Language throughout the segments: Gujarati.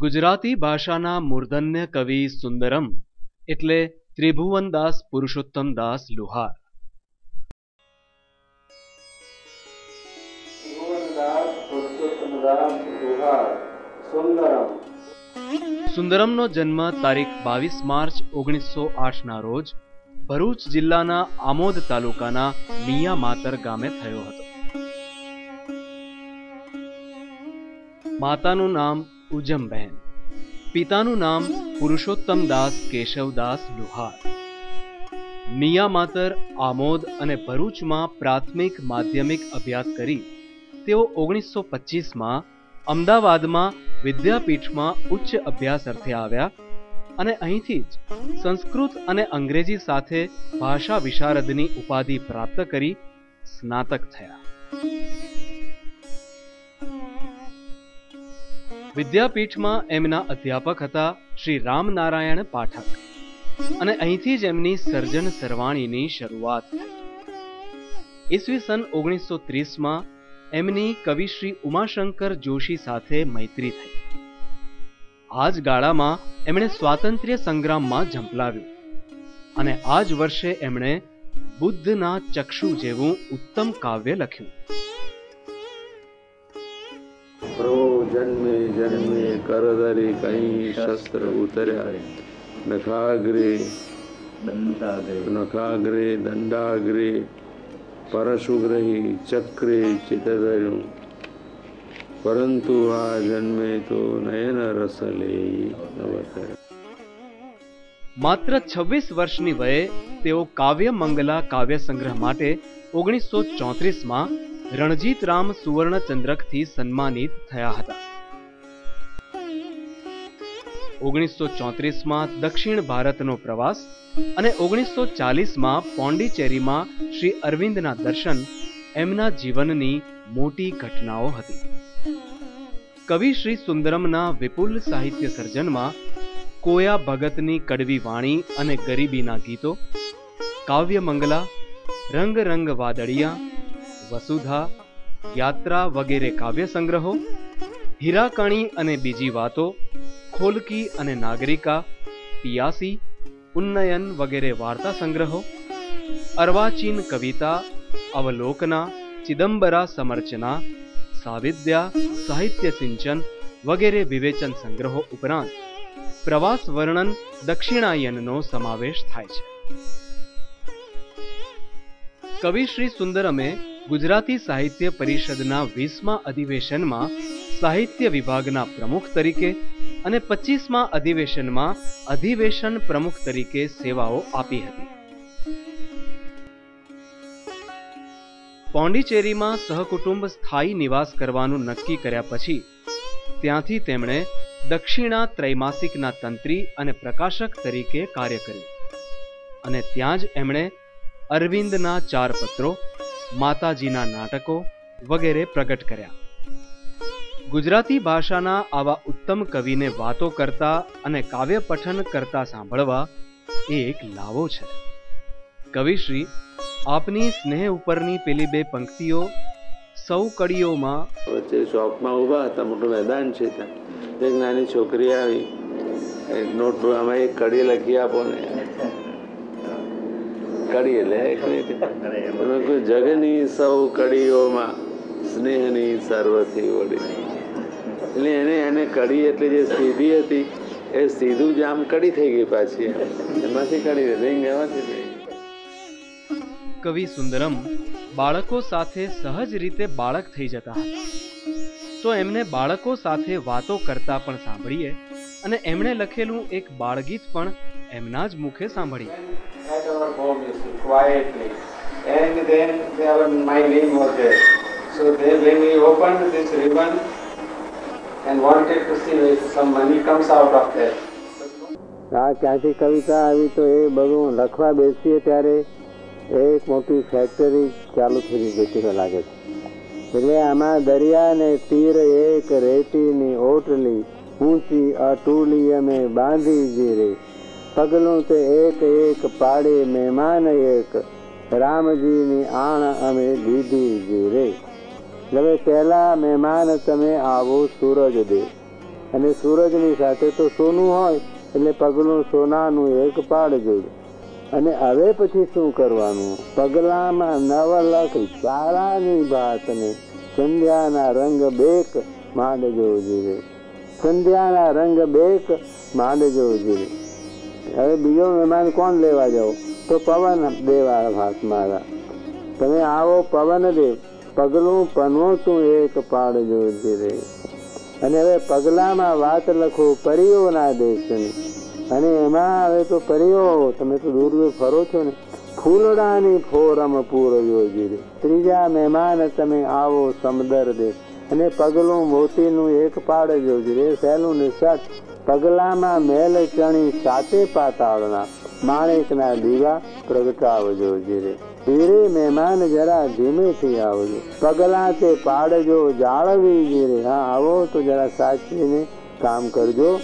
ગુજરાતી ભાષાના મૂર્ધન્ય કવિ સુંદરમ એટલે ત્રિભુવનદાસ પુરુષોત્તમદાસ લુહાર. લુહાર. સુંદરમ. સુંદરમનો જન્મ તારીખ બાવીસ માર્ચ ઓગણીસો આઠના રોજ ભરૂચ જિલ્લાના આમોદ તાલુકાના મિયા માતર ગામે થયો હતો. માતાનું નામ ઉજમબહેન પિતાનું નામ પુરુષોત્તમદાસ કેશવદાસ લુહાર. મિયા માતર આમોદ અને ભરૂચમાં પ્રાથમિક માધ્યમિક અભ્યાસ કરી, તેઓ ઓગણીસો પચીસમાં અમદાવાદમાં વિદ્યાપીઠમાં ઉચ્ચ અભ્યાસ અર્થે આવ્યા અને અહીંથી જ સંસ્કૃત અને અંગ્રેજી સાથે ભાષા વિશારદની ઉપાધિ પ્રાપ્ત કરી સ્નાતક થયા. વિદ્યાપીઠમાં એમના અધ્યાપક હતા શ્રી રામનારાયણ પાઠક. અને અહીંથી જ એમની સર્જન સરવાણીની શરૂઆત ઈસવી સન ઓગણીસો ત્રીસમાં એમની કવિશ્રી ઉમાશંકર જોશી સાથે મૈત્રી થઈ. આ જ ગાળામાં એમણે સ્વાતંત્ર્ય સંગ્રામમાં ઝંપલાવ્યું. અને આ જ વર્ષે એમણે બુદ્ધના ચક્ષુ જેવું ઉત્તમ કાવ્ય લખ્યું. પ્રો જન્મે જન્મે કરધરી કઈ શસ્ત્ર ઉતર્યા નખાગ્રે નખાગ્રે દંડાગ્રે પરશુગ્રહી ચક્રે ચિતધર્યું પરંતુ આ જન્મે તો નયન રસ લેઈ નવતર માત્ર છવ્વીસ વર્ષની વયે તેઓ કાવ્ય મંગલા કાવ્ય સંગ્રહ માટે ઓગણીસો ચોત્રીસમાં રણજીતરામ સુવર્ણચંદ્રકથી સન્માનિત થયા હતા. ઓગણીસો ચોત્રીસમાં દક્ષિણ ભારતનો પ્રવાસ અને ઓગણીસો ચાલીસમાં પોંડિચેરીમાં શ્રી અરવિંદના દર્શન એમના જીવનની મોટી ઘટનાઓ હતી. કવિ શ્રી સુંદરમના વિપુલ સાહિત્ય સર્જનમાં કોયા ભગતની કડવી વાણી અને ગરીબીના ગીતો કાવ્ય મંગલા રંગ રંગ વાદળિયા વસુધા, યાત્રા વગેરે કાવ્ય સંગ્રહો, હીરાકણી અને બીજી વાતો, ખોલકી અને નાગરિકા, પિયાસી, ઉન્નયન વગેરે વાર્તા સંગ્રહો, અર્વાચીન કવિતા, અવલોકના, ચિદમ્બરા સમર્ચના, સાવિદ્યા, સાહિત્ય સિંચન વગેરે વિવેચન સંગ્રહો ઉપરાંત પ્રવાસ વર્ણન દક્ષિણાયનનો સમાવેશ થાય છે. કવિ શ્રી સુંદરમે ગુજરાતી સાહિત્ય પરિષદના વીસમા અધિવેશનમાં સાહિત્ય વિભાગના પ્રમુખ તરીકે અને પચીસમા અધિવેશનમાં અધિવેશન પ્રમુખ તરીકે સેવાઓ આપી હતી. પોંડિચેરીમાં સહકુટુંબ સ્થાયી નિવાસ કરવાનું નક્કી કર્યા પછી ત્યાંથી તેમણે દક્ષિણા ત્રૈમાસિકના તંત્રી અને પ્રકાશક તરીકે કાર્ય કર્યું. અને ત્યાં જ એમણે અરવિંદના ચાર પત્રો માતાજીના નાટકો વગેરે પ્રગટ કર્યા. ગુજરાતી ભાષાના આવા ઉત્તમ કવિને વાતો કરતા અને કાવ્ય પઠન કરતા સાંભળવા એ એક લાવો છે. કવિશ્રી આપની સ્નેહ ઉપરની પેલી બે પંક્તિઓ સૌ કડીઓમાં વચ્ચે શોપમાં ઊભા હતા, મોટું મેદાન છે ત્યાં. એક નાની છોકરી આવી નોટ એક કડી લખી આપો ને. કડી એટલે જગની સૌ કડીઓમાં સ્નેહની સર્વથી ઓળી. એટલે એને એને કડી એટલે જે સીધી હતી, એ સીધું જ કડી થઈ ગઈ પાછી. એમાંથી કડી રિંગ એમાંથી કવિ સુંદરમ બાળકો સાથે સહજ રીતે બાળક થઈ જતા હતા. તો એમને બાળકો સાથે વાતો કરતા પણ સાંભળીએ અને એમણે લખેલું એક બાળગીત પણ એમના જ મુખે સાંભળીએ. Quietly. And then there, my name was there. So they, when he opened this ribbon and wanted to see if some money comes out of that. આ ક્યાંથી કવિતા આવી તો એ બધું લખવા બેસીએ ત્યારે એક મોટી ફેક્ટરી ચાલુ થઈ ગઈ લાગે છે એટલે આમાં દરિયા ને તીર એક રેતીની ઓટલી ઊંચી અટૂલી અમે બાંધી જી જીરે પગલું તે એક એક પાડે મહેમાન એક. રામજીની આણ અમે દીધી જીરે હવે પહેલા મહેમાન તમે આવો સૂરજ દે. અને સૂરજની સાથે તો સોનું હોય, એટલે પગલું સોનાનું એક પાડ જોડે અને હવે પછી શું કરવાનું? પગલામાં નવલખ ચારાની ભાતને સંધ્યાના રંગ બેક માંડજો જીરે સંધ્યાના રંગ બેક માંડજો જીરે હવે બીજો મહેમાન કોણ લેવા જાઓ તો પવન દેવ હાથ મારા. તમે આવો પવન દેવ પગલું પનોતું એક પાડજો રે. અને હવે પગલામાં વાત લખો પરીઓના દેશની અને એમાં હવે તો પરીઓ તમે તો દૂર દૂર ફરો છો ને. ફૂલડાની ફોરમ પૂરો યોજી રે. ત્રીજા મહેમાન તમે આવો સમદર દેશ અને પગલું મોતીનું એક પાડ જોજી રે. સહેલું ને સટ પગલામાં મેલ ચણી સાતે પાતાળના માણેકના દીવા પ્રગટાવજો જીરે ધીરે મહેમાન જરા ધીમેથી આવજો. પગલા તે પાડજો, જાળવી જીરે હા, આવો તો જરા સાચવીને કામ કરજો.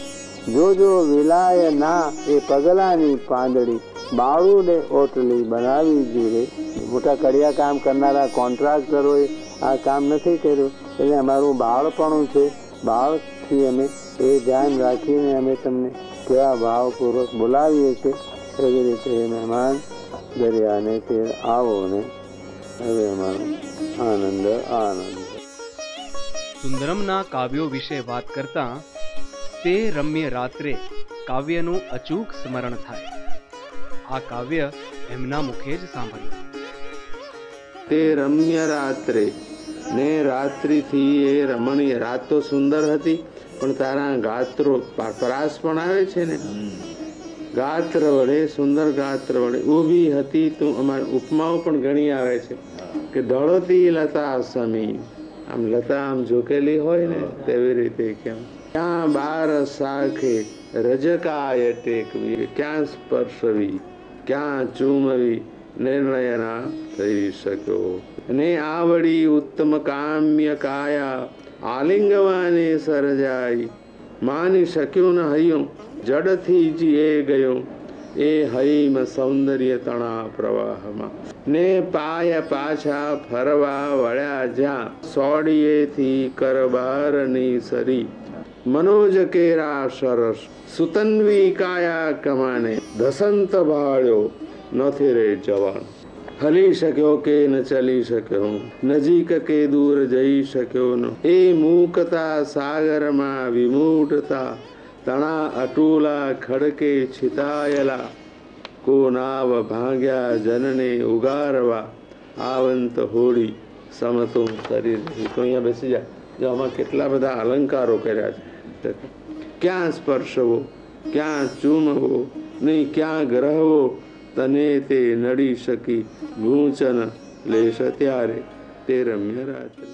જોજો વિલાય ના એ પગલાની પાંદડી. બાળુને ઓટલી બનાવી જીરે મોટા કડિયા કામ કરનારા કોન્ટ્રાક્ટરોએ આ કામ નથી કર્યું. એટલે અમારું બાળપણું છે. બાળથી અમે એ ધ્યાન રાખીને અમે તમને કેવા ભાવપૂર્વક બોલાવીએ છીએ. એવી રીતે મહેમાન દરિયાને તે આવો ને. હવે અમારો આનંદ આનંદ. સુંદરમના કાવ્યો વિશે વાત કરતા તે રમ્ય રાત્રે કાવ્યનું અચૂક સ્મરણ થાય. આ કાવ્ય એમના મુખે જ સાંભળ્યું. તે રમ્ય રાત્રે ને રાત્રિથી એ રમણીય રાત તો સુંદર હતી. પણ તારા ગાત્રો પરાસ પણ આવે છે ને. ગાત્ર વડે, સુંદર ગાત્ર વડે. ઊભી હતી તું અમારી ઉપમાઓ પણ ઘણી આવે છે. કે દળતી લતા સમી. આમ લતા આમ ઝૂકેલી હોય ને, તેવી રીતે કેમ? ક્યાં બાર સાખે રજકાય ટેકવી, ક્યાં સ્પર્શવી, ક્યાં ચૂમવી, નિર્ણયના થઈ શક્યો. ને આવડી ઉત્તમ કામ્ય કાયા આલિંગવાને સર્જાઈ. માની શક્યું ન હૈયું જડથી જીએ ગયો. એ હૈમ સૌંદર્ય તણા પ્રવાહમાં. ને પાય પાછા ફરવા વળ્યા જ્યાં સોડીએથી કરબારની સરી. મનોજ કેરા સરસ, સુતન્વી કાયા કમાને ધસંત ભાળ્યો નથી રે જવાન હલી શક્યો કે ન ચલી શક્યો? નજીક કે દૂર જઈ શક્યો ન? એ મૂકતા સાગરમાં વિમૂઢતા, તણા અટૂલા ખડકે છિતાયેલા. કોનાવ ભાંગ્યા જનને ઉગારવા, આવંત હોળી સમતું શરીર. તો અહીંયા બેસી જા. જો આમાં કેટલા બધા અલંકારો કર્યા છે. ક્યાં સ્પર્શવો? ક્યાં ચૂમવો? નહીં ક્યાં ગ્રહવો? તને તે નડી શકી. ગૂંચન લેશ ત્યારે તે રમ્ય રાત્રે.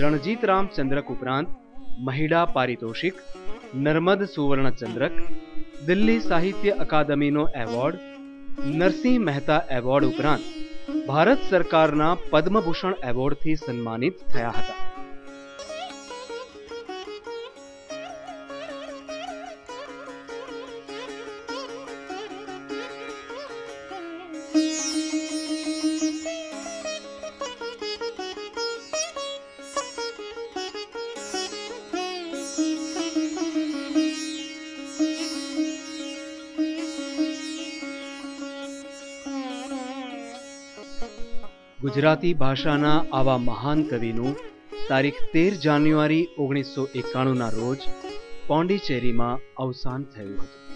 રણજીત રામ ચંદ્રક ઉપરાંત મહિડા પારિતોષિક, નર્મદ સુવર્ણ ચંદ્રક, દિલ્હી સાહિત્ય અકાદમીનો એવોર્ડ, નરસિંહ મહેતા એવોર્ડ ઉપરાંત ભારત સરકારના પદ્મભૂષણ એવોર્ડથી સન્માનિત થયા હતા. ગુજરાતી ભાષાના આવા મહાન કવિનું તારીખ તેર જાન્યુઆરી ઓગણીસો એકાણુંના રોજ પોંડિચેરીમાં અવસાન થયું હતું.